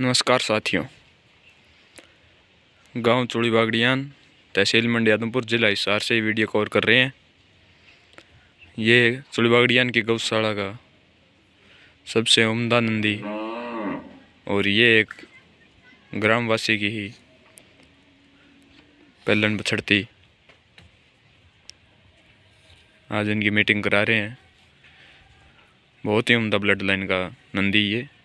नमस्कार साथियों। गाँव चूड़ी बागड़ियान, तहसील मंडी आदमपुर जिला हिसार से वीडियो कवर कर रहे हैं। ये चूड़ी बागड़ियान की गौशाला का सबसे उम्दा नंदी और ये एक ग्रामवासी की ही पहलन बछड़ती। आज इनकी मीटिंग करा रहे हैं। बहुत ही उम्दा ब्लड लाइन का नंदी ये।